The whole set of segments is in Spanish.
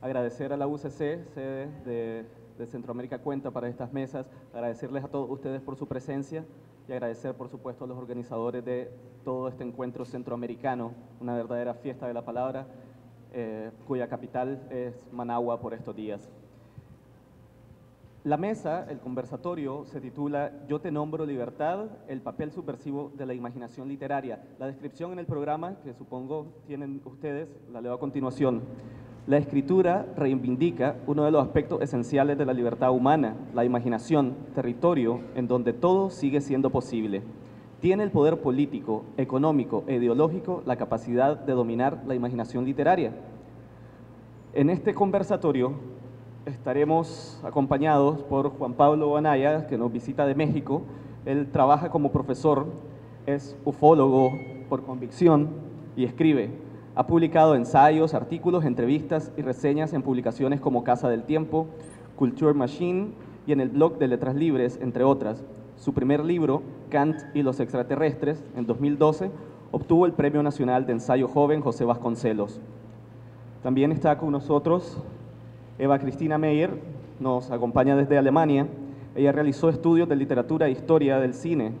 agradecer a la UCC, sede de, Centroamérica Cuenta para estas mesas, agradecerles a todos ustedes por su presencia y agradecer, por supuesto, a los organizadores de todo este encuentro centroamericano, una verdadera fiesta de la palabra, eh, cuya capital es Managua por estos días. La mesa, el conversatorio, se titula Yo te nombro libertad, el papel subversivo de la imaginación literaria. La descripción en el programa, que supongo tienen ustedes, la leo a continuación. La escritura reivindica uno de los aspectos esenciales de la libertad humana, la imaginación, territorio en donde todo sigue siendo posible. Tiene el poder político, económico e ideológico la capacidad de dominar la imaginación literaria. En este conversatorio estaremos acompañados por Juan Pablo Anaya, que nos visita de México. Él trabaja como profesor, es ufólogo por convicción y escribe. Ha publicado ensayos, artículos, entrevistas y reseñas en publicaciones como Casa del Tiempo, Culture Machine y en el blog de Letras Libres, entre otras. Su primer libro, Kant y los extraterrestres, en 2012, obtuvo el Premio Nacional de Ensayo Joven José Vasconcelos. También está con nosotros Eva Cristina Meyer nos acompaña desde Alemania. Ella realizó estudios de literatura e historia del cine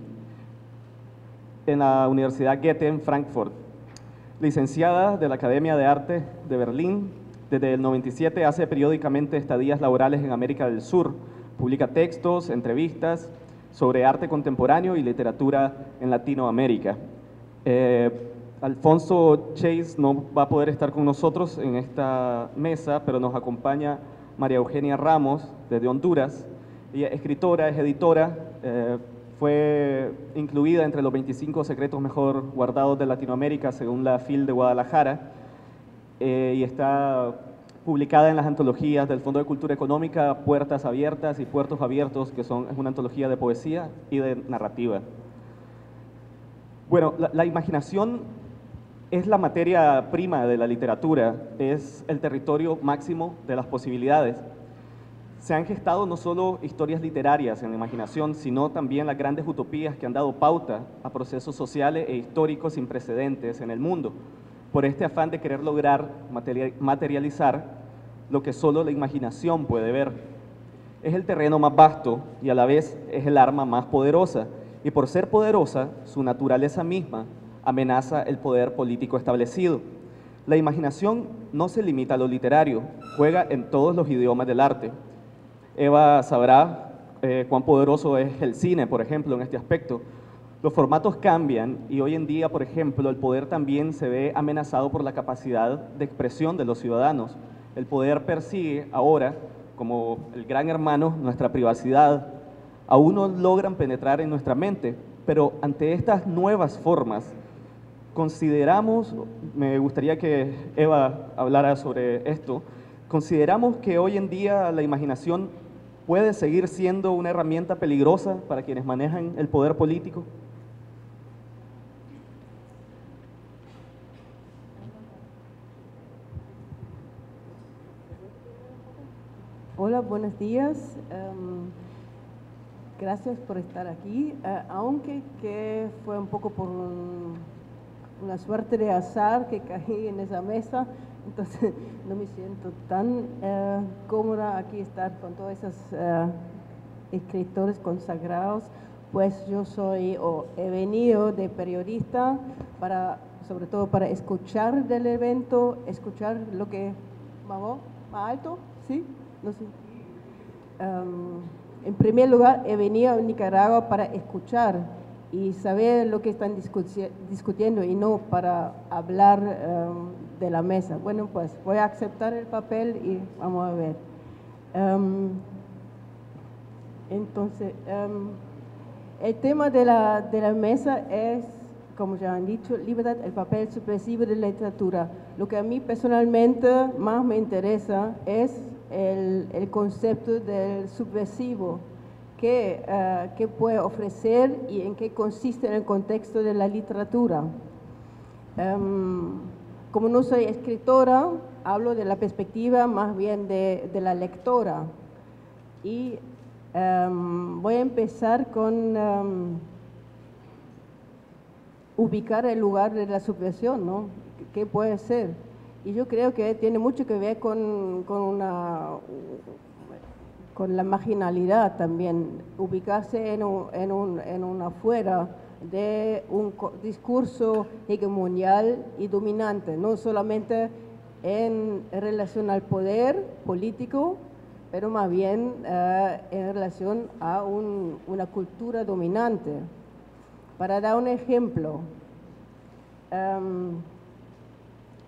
en la Universidad Goethe en Frankfurt. Licenciada de la Academia de Arte de Berlín, desde el 97 hace periódicamente estadías laborales en América del Sur. Publica textos, entrevistas sobre arte contemporáneo y literatura en Latinoamérica. Eh, Alfonso Chase no va a poder estar con nosotros en esta mesa, pero nos acompaña María Eugenia Ramos desde Honduras. Ella es escritora, es editora, eh, fue incluida entre los 25 secretos mejor guardados de Latinoamérica según la FIL de Guadalajara eh, y está publicada en las antologías del Fondo de Cultura Económica Puertas Abiertas y Puertos Abiertos, que son, es una antología de poesía y de narrativa. Bueno, la imaginación es la materia prima de la literatura, es el territorio máximo de las posibilidades. Se han gestado no solo historias literarias en la imaginación, sino también las grandes utopías que han dado pauta a procesos sociales e históricos sin precedentes en el mundo, por este afán de querer lograr materializar lo que solo la imaginación puede ver. Es el terreno más vasto y a la vez es el arma más poderosa, y por ser poderosa, su naturaleza misma amenaza el poder político establecido. La imaginación no se limita a lo literario, juega en todos los idiomas del arte. Eva sabrá eh, cuán poderoso es el cine, por ejemplo, en este aspecto. Los formatos cambian y hoy en día, por ejemplo, el poder también se ve amenazado por la capacidad de expresión de los ciudadanos. El poder persigue ahora, como el gran hermano, nuestra privacidad. Aún no logran penetrar en nuestra mente, pero ante estas nuevas formas consideramos, me gustaría que Eva hablara sobre esto, consideramos que hoy en día la imaginación puede seguir siendo una herramienta peligrosa para quienes manejan el poder político. Hola, buenos días. Em, gracias por estar aquí, eh, aunque que fue un poco por un una suerte de azar que caí en esa mesa, entonces no me siento tan eh, cómoda aquí estar con todos esos eh, escritores consagrados, pues yo soy o he venido de periodista para, sobre todo para escuchar del evento, escuchar lo que, vamos, más alto, ¿sí? No sé. Um, en primer lugar, he venido a Nicaragua para escuchar y saber lo que están discutiendo y no para hablar um, de la mesa. Bueno, pues voy a aceptar el papel y vamos a ver. Um, entonces, um, el tema de la, de la mesa es, como ya han dicho, libertad, el papel supresivo de la literatura. Lo que a mí personalmente más me interesa es el, el concepto del subversivo eh, qué, puede ofrecer y en qué consiste en el contexto de la literatura. Em, como no soy escritora, hablo de la perspectiva más bien de, la lectora. Y em, voy a empezar con em, ubicar el lugar de la subversión, ¿no? ¿Qué puede ser? y yo creo que tiene mucho que ver con, con, una, con la marginalidad también, ubicarse en, un, en, un, en una afuera de un discurso hegemonial y dominante, no solamente en relación al poder político, pero más bien eh, en relación a una cultura dominante. Para dar un ejemplo, em,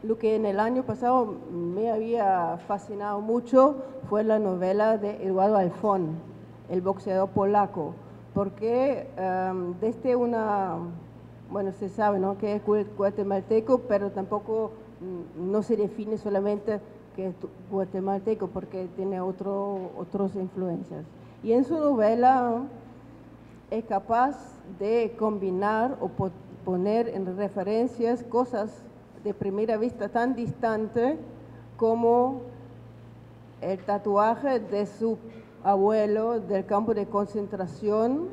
lo que en el año pasado me había fascinado mucho fue la novela de Eduardo Alfón, El boxeador polaco, porque em, desde una, bueno, se sabe ¿no? que es guatemalteco, pero tampoco mm, no se define solamente que es guatemalteco porque tiene otro, otras influencias. Y en su novela es capaz de combinar o poner en referencias cosas de primera vista tan distantes como el tatuaje de su abuelo del campo de concentración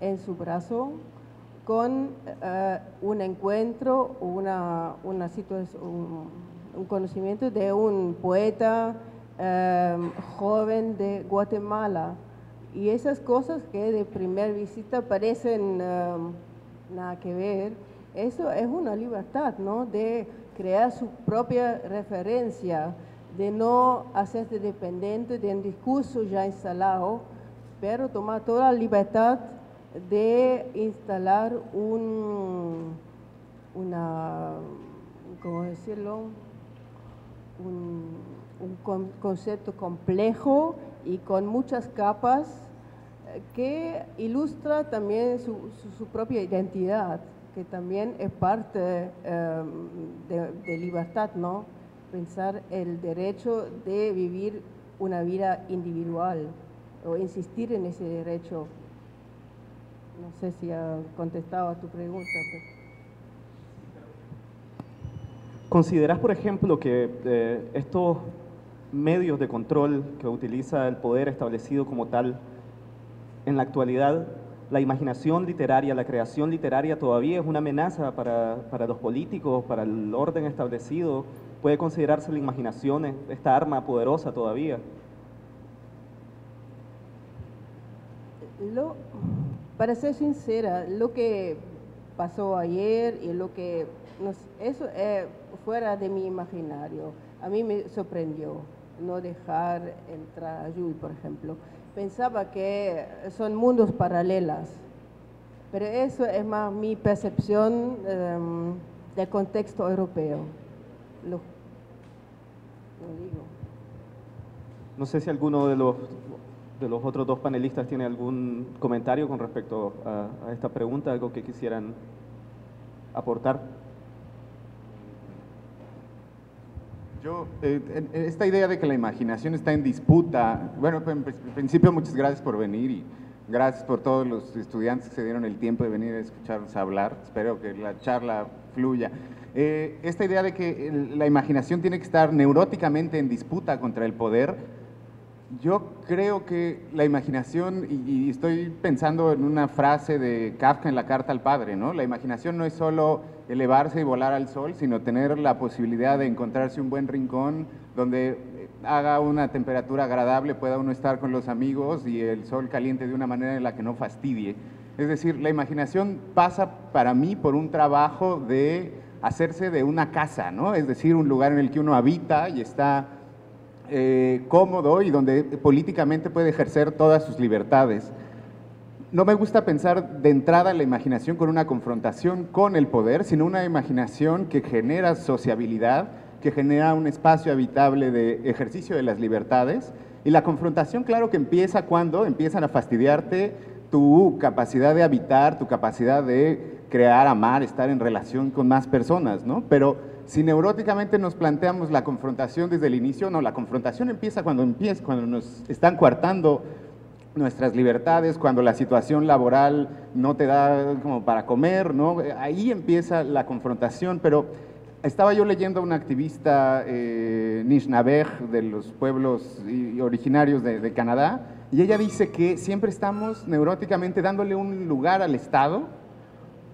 en su brazo con eh, un encuentro, una, una situación, un, conocimiento de un poeta eh, joven de Guatemala. Y esas cosas que de primera visita parecen eh, nada que ver, eso es una libertad, ¿no? De crear su propia referencia de no hacerse dependiente de un discurso ya instalado, pero tomar toda la libertad de instalar un, una, ¿cómo decirlo? Un, concepto complejo y con muchas capas eh, que ilustra también su, propia identidad, que también es parte em, de, libertad, ¿no? pensar el derecho de vivir una vida individual o insistir en ese derecho. No sé si ha contestado a tu pregunta. ¿Consideras, por ejemplo, que eh, estos medios de control que utiliza el poder establecido como tal, en la actualidad, la imaginación literaria, la creación literaria todavía es una amenaza para, para los políticos, para el orden establecido? puede considerarse la imaginación esta arma poderosa todavía. Lo, para ser sincera, lo que pasó ayer y lo que eso es fuera de mi imaginario. A mí me sorprendió no dejar entrar a Jules, por ejemplo. Pensaba que son mundos paralelos, pero eso es más mi percepción em, del contexto europeo. No sé si alguno de los, de los otros dos panelistas tiene algún comentario con respecto a, esta pregunta, algo que quisieran aportar. Yo, eh, esta idea de que la imaginación está en disputa, bueno, en principio muchas gracias por venir y gracias por todos los estudiantes que se dieron el tiempo de venir a escucharnos hablar. Espero que la charla fluya. Eh, esta idea de que la imaginación tiene que estar neuróticamente en disputa contra el poder, yo creo que la imaginación, y, estoy pensando en una frase de Kafka en la carta al padre, ¿no? La imaginación no es solo elevarse y volar al sol, sino tener la posibilidad de encontrarse un buen rincón donde haga una temperatura agradable, pueda uno estar con los amigos y el sol caliente de una manera en la que no fastidie. Es decir, la imaginación pasa para mí por un trabajo de hacerse de una casa, ¿no? Es decir, un lugar en el que uno habita y está eh, cómodo y donde políticamente puede ejercer todas sus libertades. No me gusta pensar de entrada la imaginación con una confrontación con el poder, sino una imaginación que genera sociabilidad, que genera un espacio habitable de ejercicio de las libertades. Y la confrontación, claro que empieza cuando empiezan a fastidiarte tu capacidad de habitar, tu capacidad de crear, amar, estar en relación con más personas, ¿no? Pero si neuróticamente nos planteamos la confrontación desde el inicio, no, la confrontación empieza cuando empieza, cuando nos están coartando nuestras libertades, cuando la situación laboral no te da como para comer, ¿no? Ahí empieza la confrontación, pero estaba yo leyendo a una activista eh, de los pueblos originarios de, de Canadá, y ella dice que siempre estamos neuróticamente dándole un lugar al Estado,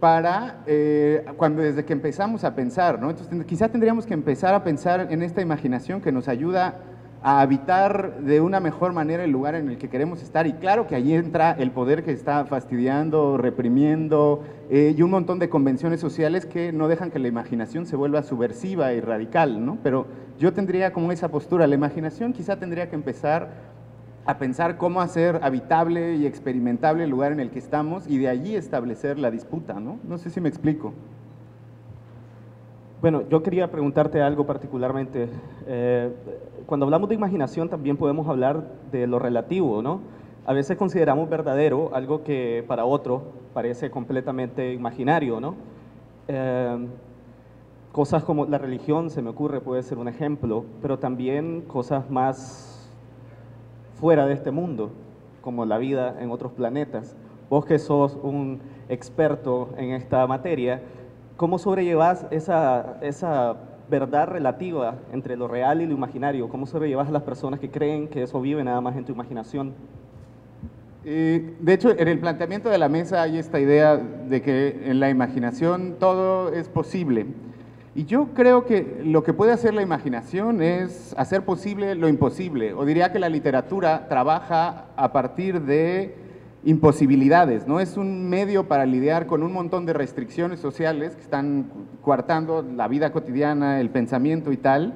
para eh, cuando desde que empezamos a pensar, ¿no? Entonces quizá tendríamos que empezar a pensar en esta imaginación que nos ayuda a habitar de una mejor manera el lugar en el que queremos estar. Y claro que ahí entra el poder que está fastidiando, reprimiendo, eh, y un montón de convenciones sociales que no dejan que la imaginación se vuelva subversiva y radical, ¿no? Pero yo tendría como esa postura, la imaginación quizá tendría que empezar a pensar cómo hacer habitable y experimentable el lugar en el que estamos y de allí establecer la disputa, ¿no? No sé si me explico. Bueno, yo quería preguntarte algo particularmente. Eh, cuando hablamos de imaginación también podemos hablar de lo relativo, ¿no? A veces consideramos verdadero algo que para otro parece completamente imaginario, ¿no? Eh, cosas como la religión, se me ocurre, puede ser un ejemplo, pero también cosas más fuera de este mundo, como la vida en otros planetas. Vos que sos un experto en esta materia, ¿cómo sobrellevas esa, esa verdad relativa entre lo real y lo imaginario? ¿Cómo sobrellevas a las personas que creen que eso vive nada más en tu imaginación? Eh, de hecho, en el planteamiento de la mesa hay esta idea de que en la imaginación todo es posible. Y yo creo que lo que puede hacer la imaginación es hacer posible lo imposible. O diría que la literatura trabaja a partir de imposibilidades, ¿no? Es un medio para lidiar con un montón de restricciones sociales que están coartando la vida cotidiana, el pensamiento y tal,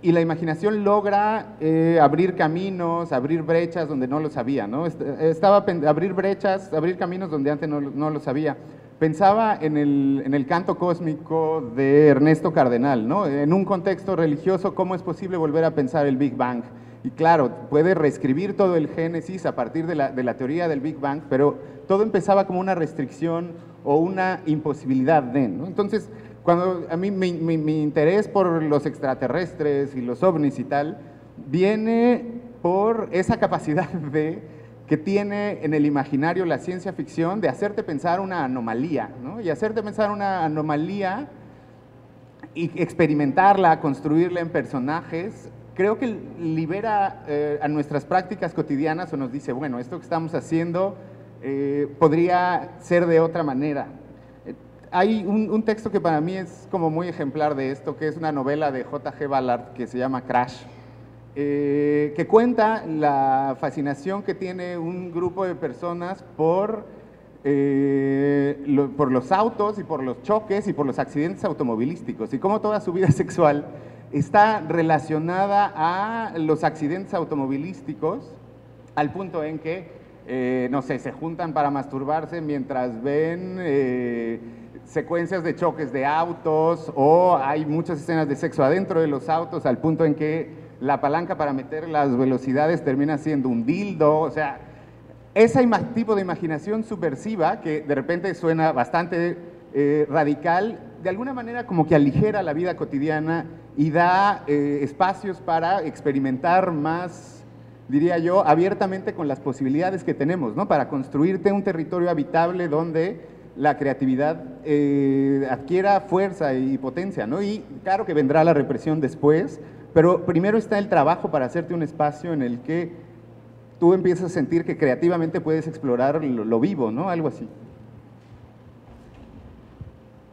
y la imaginación logra eh, abrir caminos, abrir brechas donde no los había, ¿no? Estaba abrir brechas, abrir caminos donde antes no, no los había. Pensaba en el, en el, canto cósmico de Ernesto Cardenal, ¿no? En un contexto religioso, ¿cómo es posible volver a pensar el Big Bang? Y claro, puede reescribir todo el Génesis a partir de la, de la, teoría del Big Bang, pero todo empezaba como una restricción o una imposibilidad de, ¿no? Entonces, cuando a mí mi, mi, mi, interés por los extraterrestres y los ovnis y tal, viene por esa capacidad de, que tiene en el imaginario la ciencia ficción de hacerte pensar una anomalía, ¿no? Y hacerte pensar una anomalía y experimentarla, construirla en personajes, creo que libera eh, a nuestras prácticas cotidianas o nos dice, bueno, esto que estamos haciendo eh, podría ser de otra manera. Eh, hay un, un, texto que para mí es como muy ejemplar de esto, que es una novela de J.G. Ballard que se llama Crash, eh, que cuenta la fascinación que tiene un grupo de personas por, lo, por los autos y por los choques y por los accidentes automovilísticos y cómo toda su vida sexual está relacionada a los accidentes automovilísticos al punto en que, eh, no sé, se juntan para masturbarse mientras ven eh, secuencias de choques de autos o hay muchas escenas de sexo adentro de los autos al punto en que la palanca para meter las velocidades termina siendo un dildo, o sea, ese tipo de imaginación subversiva que de repente suena bastante eh, radical, de alguna manera como que aligera la vida cotidiana y da eh, espacios para experimentar más, diría yo, abiertamente con las posibilidades que tenemos, ¿no? Para construirte un territorio habitable donde la creatividad eh, adquiera fuerza y potencia, ¿no? Y claro que vendrá la represión después, pero primero está el trabajo para hacerte un espacio en el que tú empiezas a sentir que creativamente puedes explorar lo, vivo, ¿no? Algo así.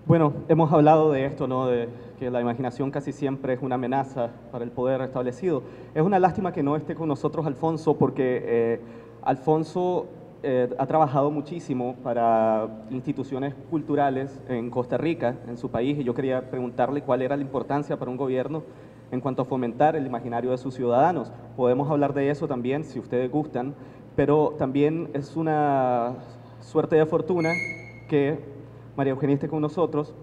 Bueno, hemos hablado de esto, ¿no? De que la imaginación casi siempre es una amenaza para el poder establecido. Es una lástima que no esté con nosotros Alfonso, porque eh, Alfonso eh, ha trabajado muchísimo para instituciones culturales en Costa Rica, en su país, y yo quería preguntarle cuál era la importancia para un gobierno en cuanto a fomentar el imaginario de sus ciudadanos. Podemos hablar de eso también, si ustedes gustan, pero también es una suerte de fortuna que María Eugenia esté con nosotros,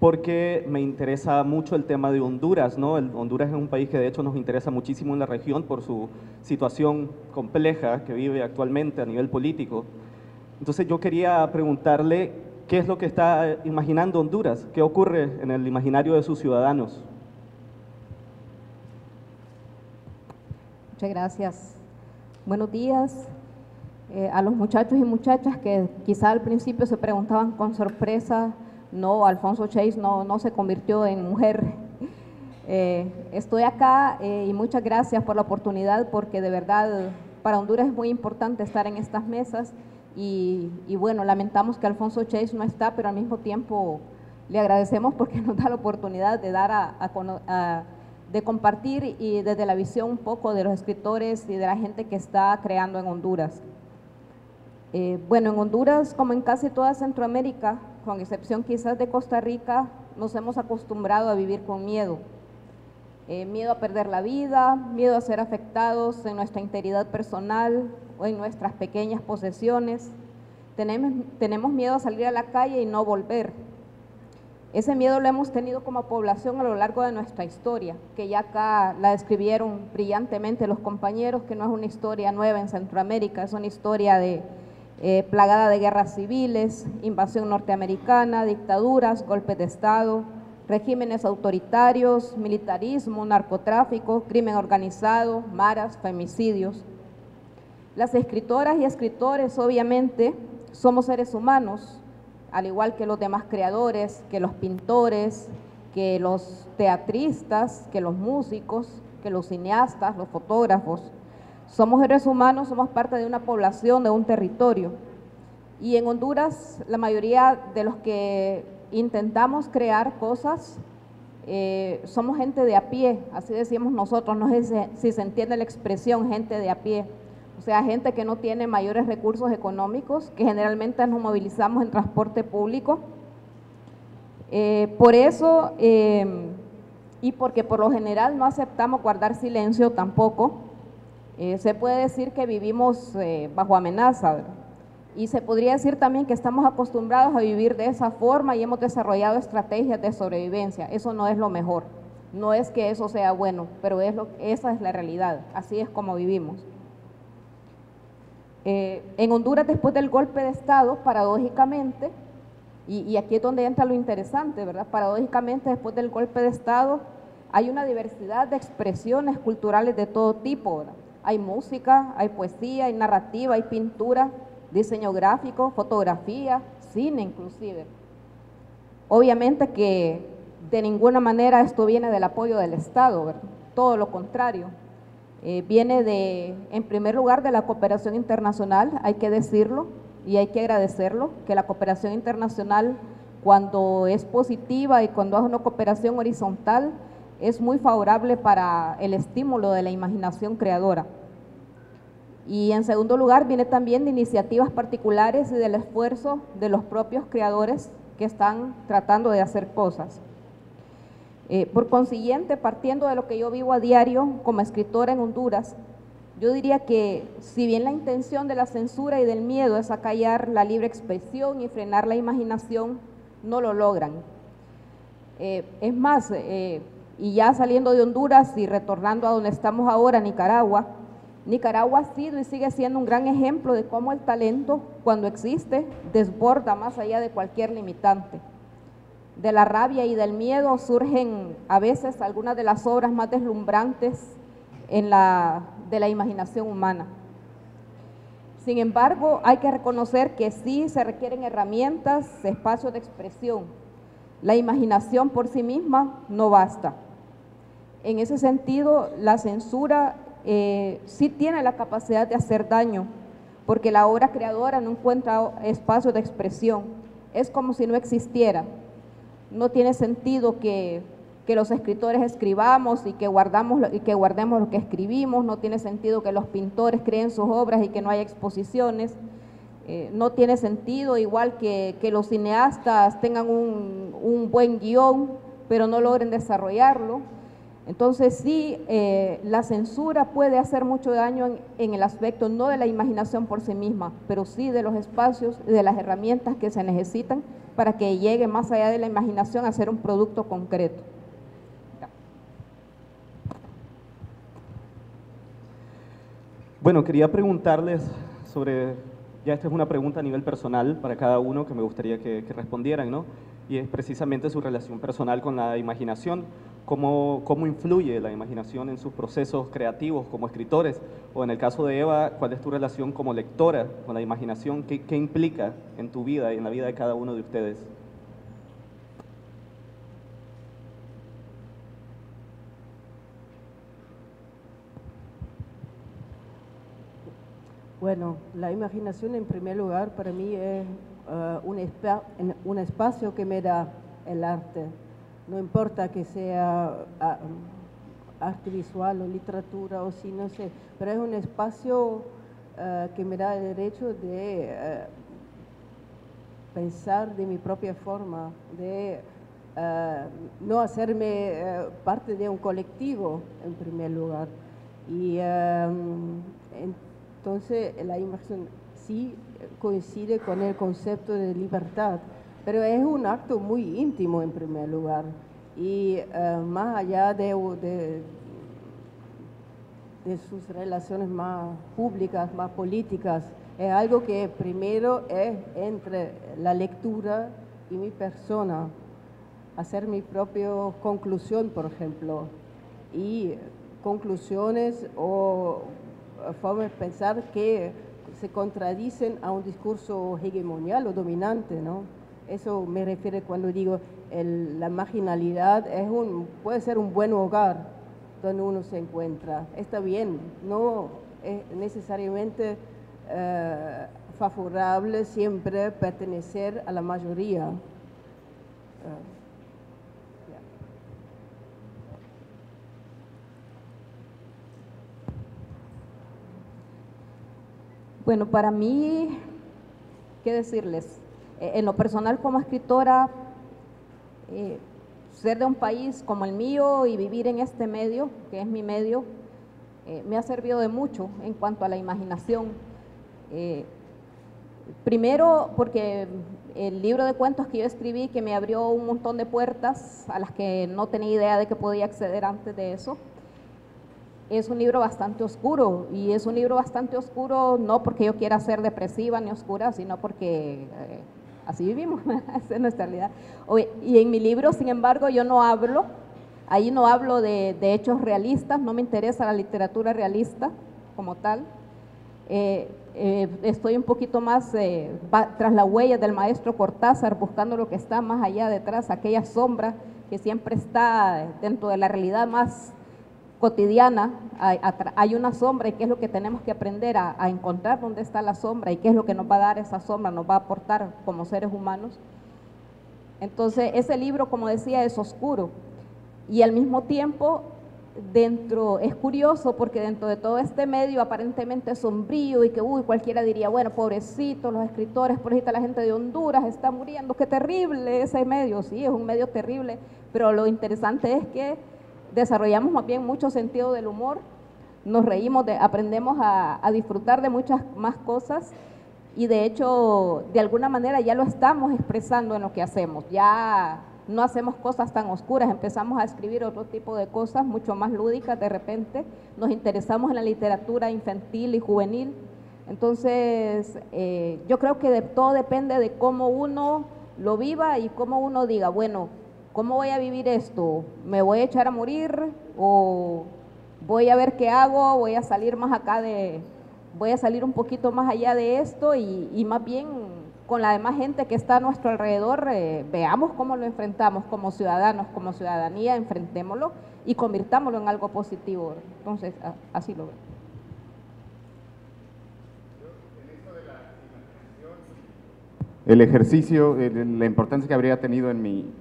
porque me interesa mucho el tema de Honduras, ¿no? El Honduras es un país que de hecho nos interesa muchísimo en la región por su situación compleja que vive actualmente a nivel político. Entonces yo quería preguntarle qué es lo que está imaginando Honduras, qué ocurre en el imaginario de sus ciudadanos. Muchas gracias. Buenos días, eh, a los muchachos y muchachas que quizá al principio se preguntaban con sorpresa, no, Alfonso Chase no, no se convirtió en mujer. Eh, estoy acá eh, y muchas gracias por la oportunidad porque de verdad para Honduras es muy importante estar en estas mesas Y, bueno, lamentamos que Alfonso Chase no está, pero al mismo tiempo le agradecemos porque nos da la oportunidad de dar a, de compartir y desde la visión un poco de los escritores y de la gente que está creando en Honduras. Eh, bueno, en Honduras, como en casi toda Centroamérica, con excepción quizás de Costa Rica, nos hemos acostumbrado a vivir con miedo. Eh, miedo a perder la vida, miedo a ser afectados en nuestra integridad personal o en nuestras pequeñas posesiones. Tenemos, tenemos miedo a salir a la calle y no volver. Ese miedo lo hemos tenido como población a lo largo de nuestra historia, que ya acá la describieron brillantemente los compañeros, que no es una historia nueva en Centroamérica, es una historia de, eh, plagada de guerras civiles, invasión norteamericana, dictaduras, golpes de Estado, regímenes autoritarios, militarismo, narcotráfico, crimen organizado, maras, femicidios. Las escritoras y escritores, obviamente, somos seres humanos, al igual que los demás creadores, que los pintores, que los teatristas, que los músicos, que los cineastas, los fotógrafos. Somos seres humanos, somos parte de una población, de un territorio. Y en Honduras, la mayoría de los que intentamos crear cosas, eh, somos gente de a pie, así decimos nosotros, no sé si se entiende la expresión gente de a pie, o sea, gente que no tiene mayores recursos económicos, que generalmente nos movilizamos en transporte público. Eh, por eso, eh, y porque por lo general no aceptamos guardar silencio tampoco, se puede decir que vivimos bajo amenaza. Y se podría decir también que estamos acostumbrados a vivir de esa forma y hemos desarrollado estrategias de sobrevivencia. Eso no es lo mejor. No es que eso sea bueno, pero es lo, esa es la realidad. Así es como vivimos. Eh, en Honduras, después del golpe de Estado, paradójicamente, y, aquí es donde entra lo interesante, ¿verdad? Paradójicamente, después del golpe de Estado, hay una diversidad de expresiones culturales de todo tipo. Hay música, hay poesía, hay narrativa, hay pintura, diseño gráfico, fotografía, cine inclusive. Obviamente que de ninguna manera esto viene del apoyo del Estado, todo lo contrario. Eh, viene de, en primer lugar, de la cooperación internacional, hay que decirlo y hay que agradecerlo, que la cooperación internacional cuando es positiva y cuando es una cooperación horizontal es muy favorable para el estímulo de la imaginación creadora. Y en segundo lugar, viene también de iniciativas particulares y del esfuerzo de los propios creadores que están tratando de hacer cosas. Eh, por consiguiente, partiendo de lo que yo vivo a diario como escritora en Honduras, yo diría que si bien la intención de la censura y del miedo es acallar la libre expresión y frenar la imaginación, no lo logran. Eh, es más, eh, y ya saliendo de Honduras y retornando a donde estamos ahora, Nicaragua, Nicaragua ha sido y sigue siendo un gran ejemplo de cómo el talento, cuando existe, desborda más allá de cualquier limitante. De la rabia y del miedo surgen a veces algunas de las obras más deslumbrantes de la imaginación humana. Sin embargo, hay que reconocer que sí se requieren herramientas, espacios de expresión. La imaginación por sí misma no basta. En ese sentido, la censura eh, sí tiene la capacidad de hacer daño, porque la obra creadora no encuentra espacio de expresión, es como si no existiera. No tiene sentido que, los escritores escribamos y que, guardamos, y que guardemos lo que escribimos, no tiene sentido que los pintores creen sus obras y que no haya exposiciones, eh, no tiene sentido igual que, los cineastas tengan un, un buen guion, pero no logren desarrollarlo. Entonces sí, eh, la censura puede hacer mucho daño en, el aspecto no de la imaginación por sí misma, pero sí de los espacios de las herramientas que se necesitan para que llegue más allá de la imaginación a ser un producto concreto. Bueno, quería preguntarles sobre, ya esta es una pregunta a nivel personal para cada uno que me gustaría que, que respondieran, ¿no? Y es precisamente su relación personal con la imaginación cómo, cómo influye la imaginación en sus procesos creativos como escritores, o en el caso de Eva, cuál es tu relación como lectora con la imaginación, qué, qué implica en tu vida y en la vida de cada uno de ustedes. Bueno, la imaginación en primer lugar para mí es uh, un, un, espacio que me da el arte. No importa que sea uh, arte visual o literatura o si no sé, pero es un espacio uh, que me da el derecho de pensar de mi propia forma, de no hacerme parte de un colectivo en primer lugar. Y um, entonces la imagen sí coincide con el concepto de libertad, pero es un acto muy íntimo en primer lugar. Y uh, más allá de, sus relaciones más públicas, más políticas, es algo que primero es entre la lectura y mi persona, hacer mi propia conclusión, por ejemplo, y conclusiones o formas pensar que se contradicen a un discurso hegemonial o dominante, ¿no? Eso me refiere cuando digo la marginalidad es un, puede ser un buen hogar donde uno se encuentra. Está bien, no es necesariamente eh, favorable siempre pertenecer a la mayoría. Uh, Bueno, para mí, ¿qué decirles? Eh, en lo personal como escritora, eh, ser de un país como el mío y vivir en este medio, que es mi medio, eh, me ha servido de mucho en cuanto a la imaginación. primero porque el libro de cuentos que yo escribí, que me abrió un montón de puertas a las que no tenía idea de que podía acceder antes de eso, es un libro bastante oscuro y es un libro bastante oscuro no porque yo quiera ser depresiva ni oscura, sino porque eh, así vivimos, esa es nuestra realidad. Y en mi libro, sin embargo, yo no hablo, ahí no hablo de, hechos realistas, no me interesa la literatura realista como tal. Eh, eh, estoy un poquito más tras la huella del maestro Cortázar, buscando lo que está más allá detrás, aquella sombra que siempre está dentro de la realidad más cotidiana hay, una sombra y qué es lo que tenemos que aprender a, encontrar dónde está la sombra y qué es lo que nos va a dar esa sombra, nos va a aportar como seres humanos. Entonces, ese libro, como decía, es oscuro y al mismo tiempo dentro, es curioso porque dentro de todo este medio aparentemente sombrío y que, uy, cualquiera diría, bueno, pobrecito, los escritores, pobrecita la gente de Honduras está muriendo, qué terrible ese medio, sí, es un medio terrible, pero lo interesante es que desarrollamos más bien mucho sentido del humor, nos reímos, aprendemos a, disfrutar de muchas más cosas y de hecho de alguna manera ya lo estamos expresando en lo que hacemos, ya no hacemos cosas tan oscuras, empezamos a escribir otro tipo de cosas mucho más lúdicas de repente, nos interesamos en la literatura infantil y juvenil, entonces eh, yo creo que de, todo depende de cómo uno lo viva y cómo uno diga, bueno, ¿cómo voy a vivir esto? ¿Me voy a echar a morir o voy a ver qué hago? ¿Voy a salir más acá de, voy a salir un poquito más allá de esto y, más bien con la demás gente que está a nuestro alrededor, eh, veamos cómo lo enfrentamos como ciudadanos, como ciudadanía, enfrentémoslo y convirtámoslo en algo positivo. Entonces, así lo veo. El ejercicio, la importancia que habría tenido en mi,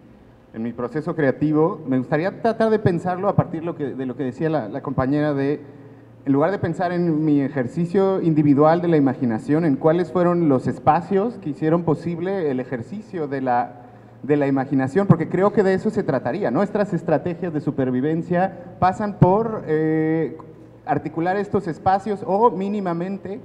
en mi proceso creativo, me gustaría tratar de pensarlo a partir de lo que decía la, compañera de, en lugar de pensar en mi ejercicio individual de la imaginación, en cuáles fueron los espacios que hicieron posible el ejercicio de la, de la imaginación, porque creo que de eso se trataría. Nuestras estrategias de supervivencia pasan por eh, articular estos espacios o mínimamente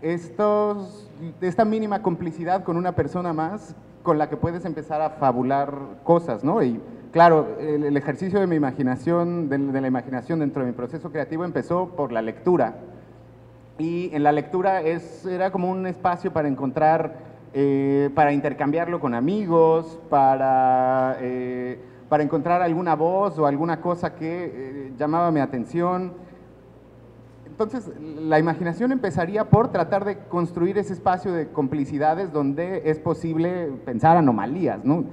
estos, esta mínima complicidad con una persona más con la que puedes empezar a fabular cosas, ¿no? Y claro, el, ejercicio de mi imaginación, de, la imaginación dentro de mi proceso creativo empezó por la lectura. Y en la lectura es, era como un espacio para encontrar, eh, para intercambiarlo con amigos, para, eh, para encontrar alguna voz o alguna cosa que eh, llamaba mi atención. Entonces, la imaginación empezaría por tratar de construir ese espacio de complicidades donde es posible pensar anomalías, ¿no?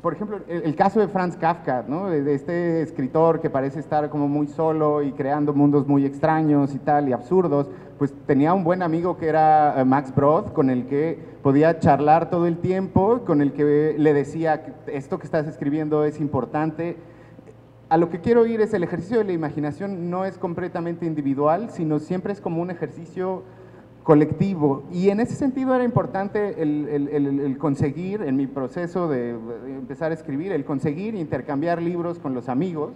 Por ejemplo, el, caso de Franz Kafka, ¿no? De, este escritor que parece estar como muy solo y creando mundos muy extraños y tal, y absurdos, pues tenía un buen amigo que era eh, Max Brod, con el que podía charlar todo el tiempo, con el que le decía, esto que estás escribiendo es importante. A lo que quiero ir es el ejercicio de la imaginación no es completamente individual, sino siempre es como un ejercicio colectivo. Y en ese sentido era importante el, conseguir, en mi proceso de empezar a escribir, el conseguir intercambiar libros con los amigos.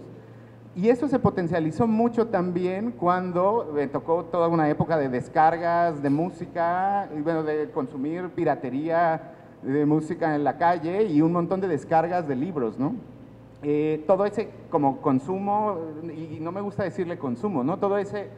Y eso se potencializó mucho también cuando me tocó toda una época de descargas de música, bueno, de consumir piratería de música en la calle y un montón de descargas de libros, ¿no? Eh, todo ese como consumo, y no me gusta decirle consumo, ¿no? Todo ese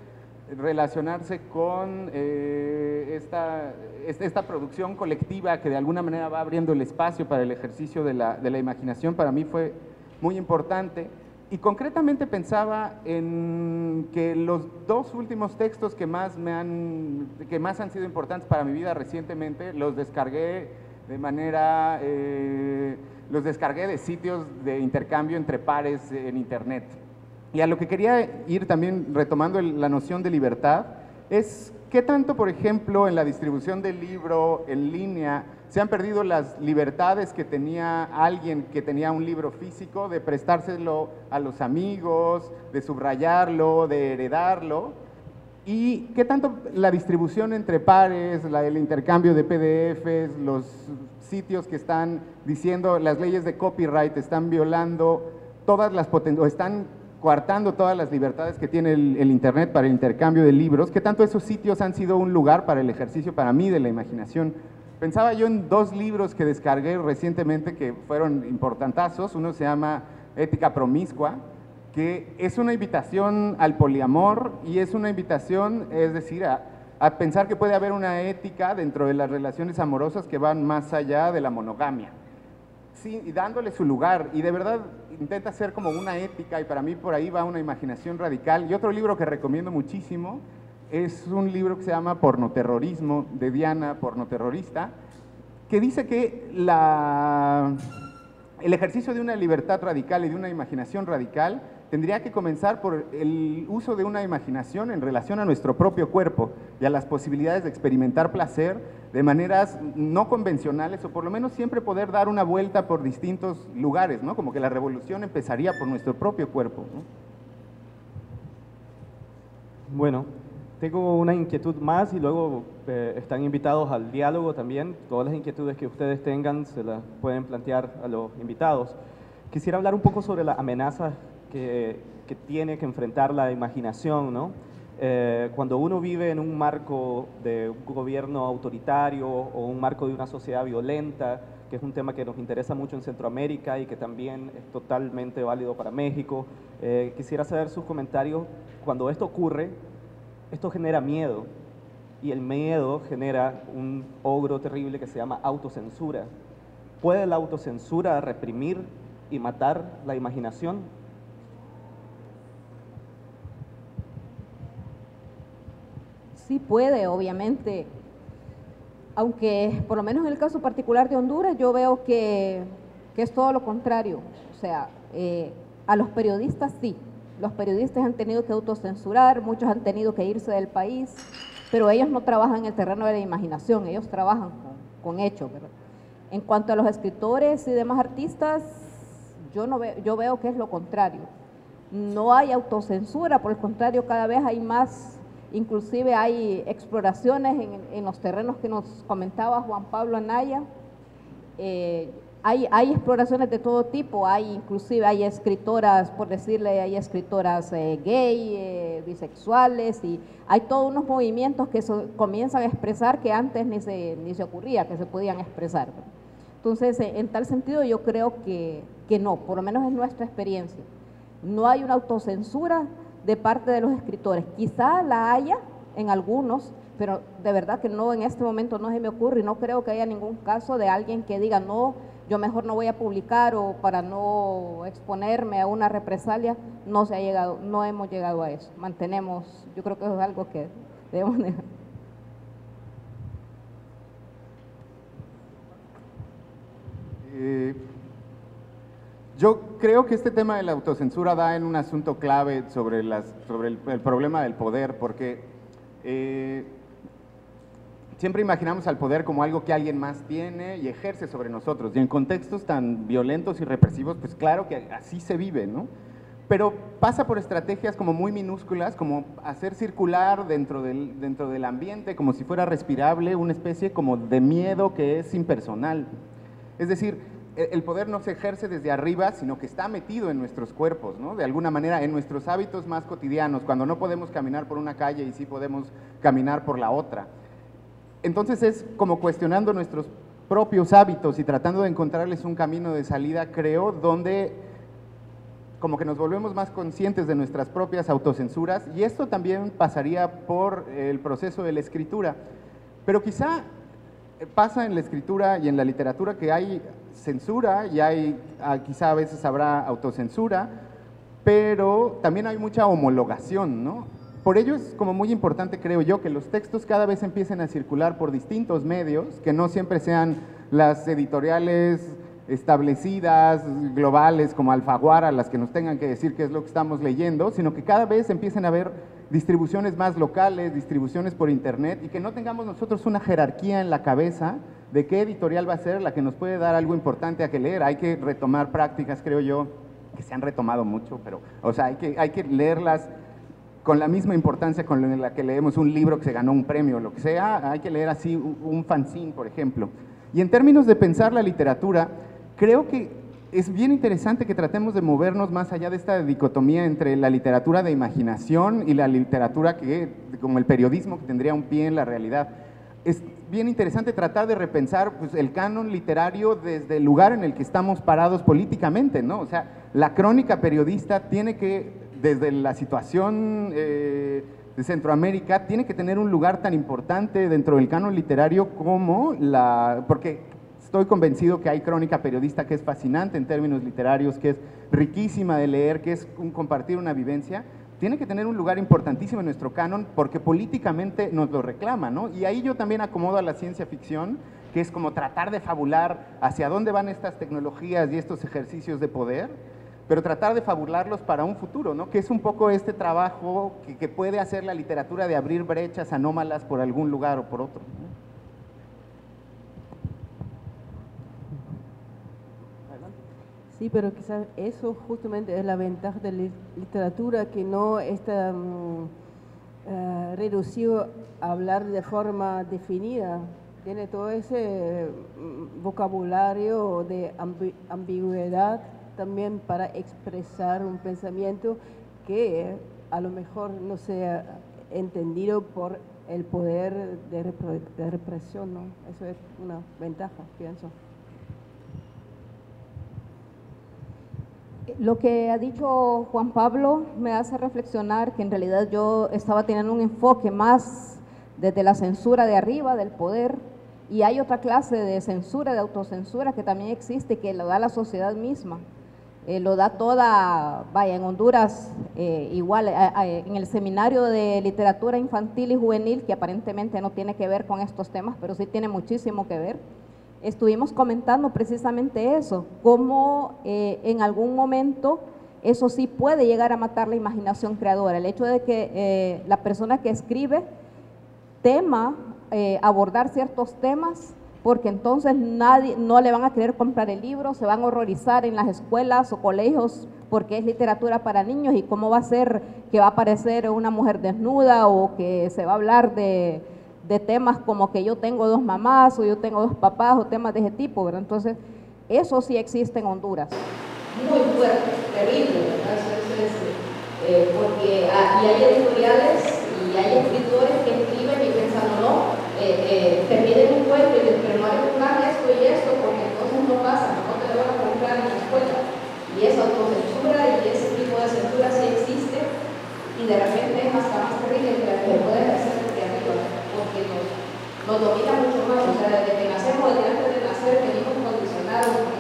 relacionarse con eh, esta, esta, producción colectiva que de alguna manera va abriendo el espacio para el ejercicio de la, de la imaginación, para mí fue muy importante. Y concretamente pensaba en que los dos últimos textos que más, me han, que más han sido importantes para mi vida recientemente los descargué de manera, eh, los descargué de sitios de intercambio entre pares en Internet. Y a lo que quería ir también retomando la noción de libertad es qué tanto, por ejemplo, en la distribución del libro en línea se han perdido las libertades que tenía alguien que tenía un libro físico de prestárselo a los amigos, de subrayarlo, de heredarlo. Y qué tanto la distribución entre pares, el intercambio de PDFs, los sitios que están diciendo las leyes de copyright están violando todas las o están coartando todas las libertades que tiene el, Internet para el intercambio de libros, ¿qué tanto esos sitios han sido un lugar para el ejercicio, para mí, de la imaginación? Pensaba yo en dos libros que descargué recientemente que fueron importantazos. Uno se llama Ética Promiscua, que es una invitación al poliamor y es una invitación, es decir, a, a pensar que puede haber una ética dentro de las relaciones amorosas que van más allá de la monogamia sí, y dándole su lugar. Y de verdad intenta ser como una ética y para mí por ahí va una imaginación radical. Y otro libro que recomiendo muchísimo es un libro que se llama Pornoterrorismo de Diana, pornoterrorista, que dice que la, el ejercicio de una libertad radical y de una imaginación radical tendría que comenzar por el uso de una imaginación en relación a nuestro propio cuerpo y a las posibilidades de experimentar placer de maneras no convencionales o por lo menos siempre poder dar una vuelta por distintos lugares, ¿no? Como que la revolución empezaría por nuestro propio cuerpo. Bueno, tengo una inquietud más y luego eh, están invitados al diálogo también. Todas las inquietudes que ustedes tengan se las pueden plantear a los invitados. Quisiera hablar un poco sobre las amenazas que, que tiene que enfrentar la imaginación, ¿no? Eh, cuando uno vive en un marco de un gobierno autoritario o un marco de una sociedad violenta, que es un tema que nos interesa mucho en Centroamérica y que también es totalmente válido para México, eh, quisiera saber sus comentarios. Cuando esto ocurre, esto genera miedo y el miedo genera un ogro terrible que se llama autocensura. ¿Puede la autocensura reprimir y matar la imaginación? Sí puede, obviamente, aunque por lo menos en el caso particular de Honduras yo veo que, es todo lo contrario. O sea, eh, a los periodistas sí, los periodistas han tenido que autocensurar, muchos han tenido que irse del país, pero ellos no trabajan en el terreno de la imaginación, ellos trabajan con, hechos. En cuanto a los escritores y demás artistas, yo, no veo, yo veo que es lo contrario. No hay autocensura, por el contrario, cada vez hay más Inclusive hay exploraciones en, los terrenos que nos comentaba Juan Pablo Anaya. Eh, hay, hay, exploraciones de todo tipo, hay inclusive hay escritoras, por decirle, hay escritoras eh, gay, eh, bisexuales, y hay todos unos movimientos que comienzan a expresar que antes ni se, ni se ocurría que se podían expresar. Entonces, en tal sentido yo creo que, que no, por lo menos es nuestra experiencia. No hay una autocensura, de parte de los escritores. Quizá la haya en algunos, pero de verdad que no, en este momento no se me ocurre y no creo que haya ningún caso de alguien que diga, no, yo mejor no voy a publicar o para no exponerme a una represalia, no se ha llegado, no hemos llegado a eso. Mantenemos, yo creo que es algo que debemos eh, yo creo que este tema de la autocensura da en un asunto clave sobre, las, sobre el, problema del poder, porque Eh, siempre imaginamos al poder como algo que alguien más tiene y ejerce sobre nosotros. Y en contextos tan violentos y represivos, pues claro que así se vive, ¿no? Pero pasa por estrategias como muy minúsculas, como hacer circular dentro del, dentro del ambiente, como si fuera respirable, una especie como de miedo que es impersonal. Es decir, el poder no se ejerce desde arriba, sino que está metido en nuestros cuerpos, ¿no? De alguna manera, en nuestros hábitos más cotidianos, cuando no podemos caminar por una calle y sí podemos caminar por la otra. Entonces es como cuestionando nuestros propios hábitos y tratando de encontrarles un camino de salida, creo, donde como que nos volvemos más conscientes de nuestras propias autocensuras y esto también pasaría por el proceso de la escritura. Pero quizá pasa en la escritura y en la literatura que hay censura y hay, ah, quizá a veces habrá autocensura, pero también hay mucha homologación, ¿no? Por ello es como muy importante, creo yo, que los textos cada vez empiecen a circular por distintos medios, que no siempre sean las editoriales establecidas, globales, como Alfaguara, las que nos tengan que decir qué es lo que estamos leyendo, sino que cada vez empiecen a haber distribuciones más locales, distribuciones por internet, y que no tengamos nosotros una jerarquía en la cabeza de qué editorial va a ser la que nos puede dar algo importante a que leer. Hay que retomar prácticas, creo yo, que se han retomado mucho, pero, o sea, hay que, hay que leerlas con la misma importancia con la que leemos un libro que se ganó un premio lo que sea, hay que leer así un fanzine, por ejemplo. Y en términos de pensar la literatura, creo que es bien interesante que tratemos de movernos más allá de esta dicotomía entre la literatura de imaginación y la literatura que, como el periodismo, que tendría un pie en la realidad. Es bien interesante tratar de repensar pues, el canon literario desde el lugar en el que estamos parados políticamente, ¿no? O sea, la crónica periodista tiene que, desde la situación eh, de Centroamérica, tiene que tener un lugar tan importante dentro del canon literario como la... porque Estoy convencido que hay crónica periodista que es fascinante en términos literarios, que es riquísima de leer, que es un compartir una vivencia. Tiene que tener un lugar importantísimo en nuestro canon porque políticamente nos lo reclama, ¿no? Y ahí yo también acomodo a la ciencia ficción, que es como tratar de fabular hacia dónde van estas tecnologías y estos ejercicios de poder, pero tratar de fabularlos para un futuro, ¿no? Que es un poco este trabajo que, que puede hacer la literatura de abrir brechas anómalas por algún lugar o por otro. Sí, pero quizás eso justamente es la ventaja de la literatura, que no está eh, reducido a hablar de forma definida. Tiene todo ese mm, vocabulario de ambigüedad también para expresar un pensamiento que a lo mejor no sea entendido por el poder de, de represión. ¿no? Eso es una ventaja, pienso. Lo que ha dicho Juan Pablo me hace reflexionar que en realidad yo estaba teniendo un enfoque más desde la censura de arriba, del poder, y hay otra clase de censura, de autocensura que también existe, que lo da la sociedad misma. Eh, lo da toda, vaya, en Honduras, eh, igual, en el seminario de literatura infantil y juvenil, que aparentemente no tiene que ver con estos temas, pero sí tiene muchísimo que ver estuvimos comentando precisamente eso, cómo eh, en algún momento eso sí puede llegar a matar la imaginación creadora. El hecho de que eh, la persona que escribe tema eh, abordar ciertos temas, porque entonces nadie, no le van a querer comprar el libro, se van a horrorizar en las escuelas o colegios porque es literatura para niños y cómo va a ser que va a aparecer una mujer desnuda o que se va a hablar de de temas como que yo tengo dos mamás o yo tengo dos papás o temas de ese tipo, ¿verdad? Entonces, eso sí existe en Honduras. Muy fuerte, terrible, ¿verdad? Eh, porque y hay editoriales y hay escritores que escriben y pensando, no, eh, eh, terminen un cuento y pero no hay que buscar esto y esto porque entonces no pasa, no te lo van a comprar en la escuela. Y esa autocensura y ese tipo de censura sí existe y de repente nos domina mucho más, o sea, desde que nacemos, desde antes de nacer, venimos condicionados